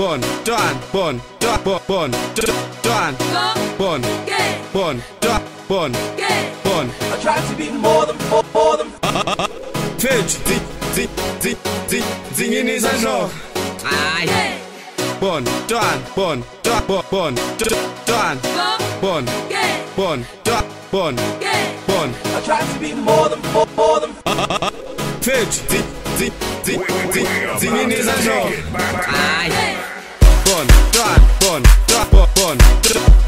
bon, dan, bon, da, bon, bon, dan, bon, bon, da, bon, bon. I try to be more than more than. Uh, uh, uh. Pitch, zing, zing, zing, zing, zinging is a genre. Aye. Bon, dan, bon, da, bon, bon, dan, bon, bon, da, bon, bon. I try to be more than more than. Pitch, zing, zing, zing, zing, zinging is a genre. Aye bun, drop, bun, drop, bun,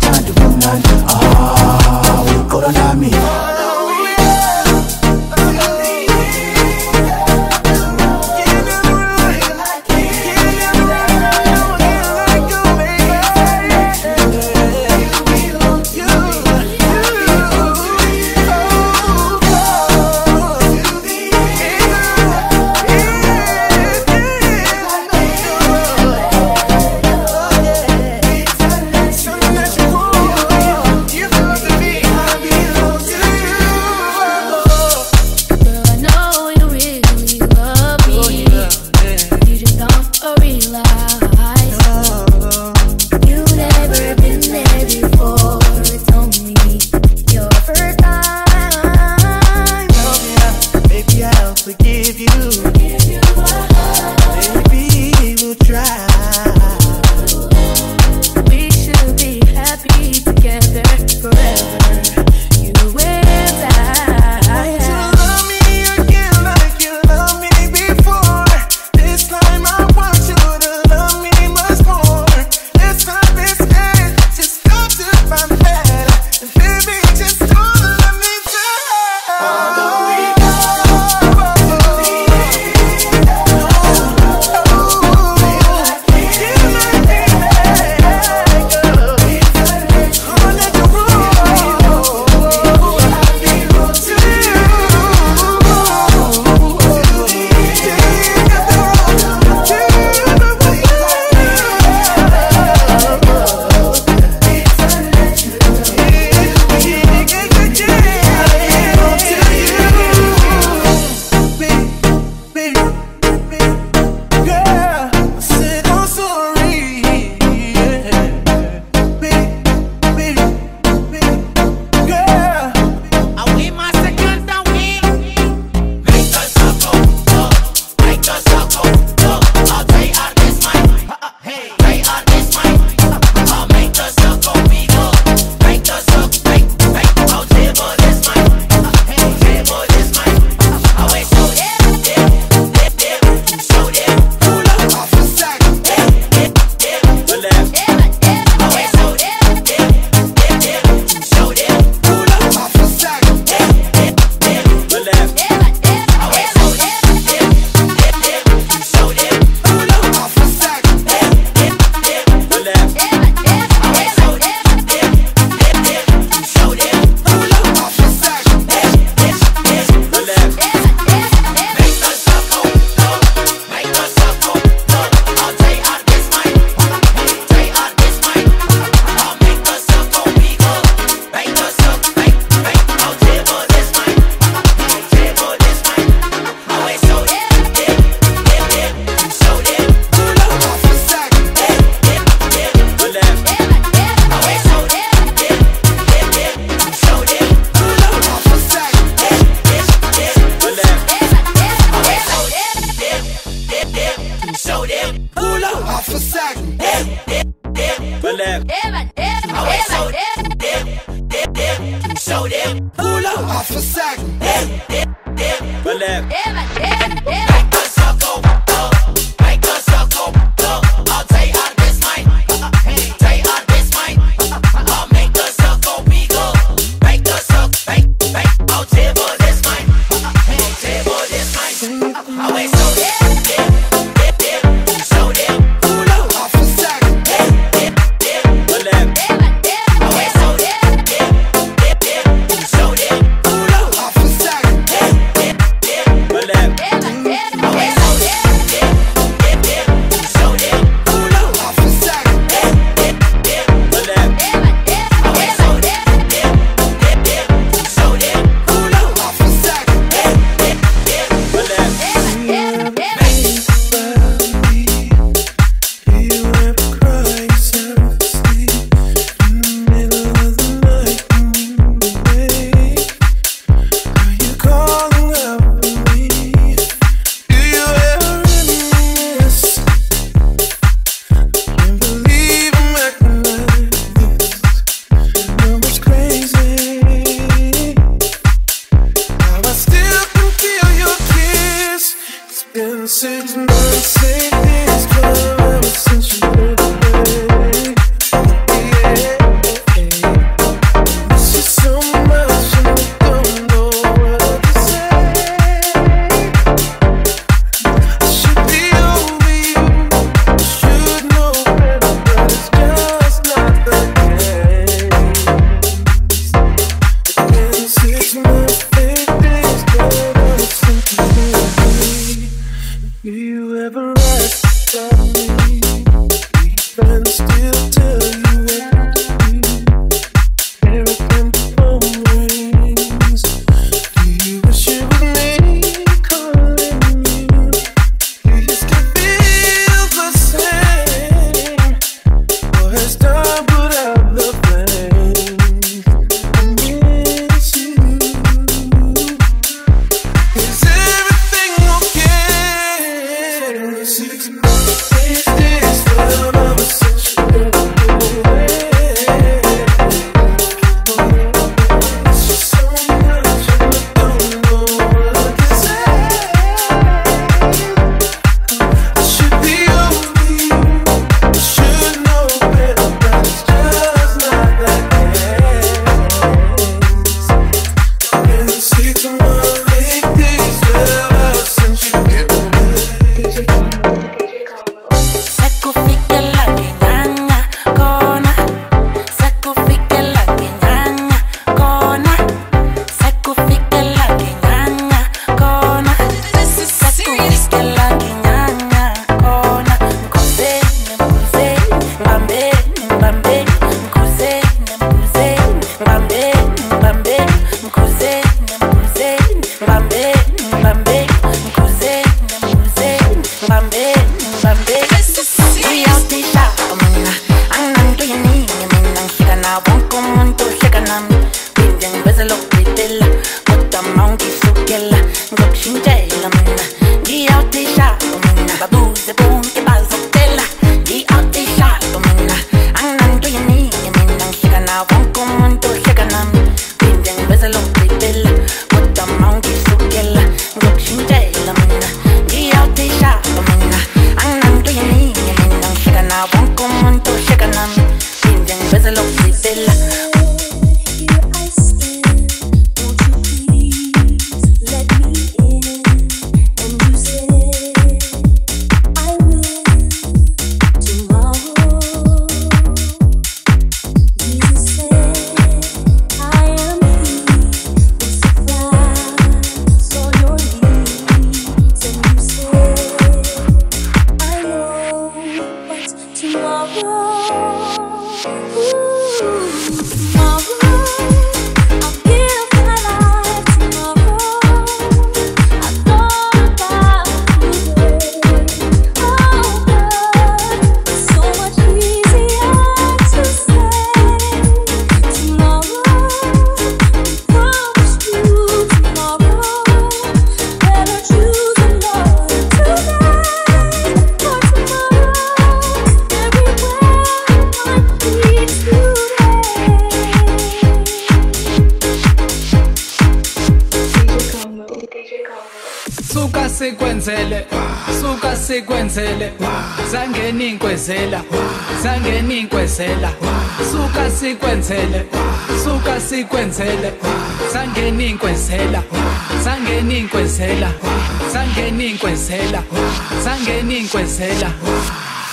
ngiyakuthanda ubumnandi ah kholo lami Girl, sikwenzela. Zange ninkwenzela suka sikwenzele. Suka sikwenzele. Zange ninkwenzela zange ninkwenzela zange ninkwenzela zange ninkwenzela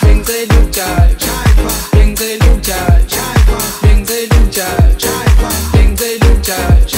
bengicela ukujaja. Bengicela ukujaja. Bengicela ukujaja. Bengicela ukujaja.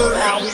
Remember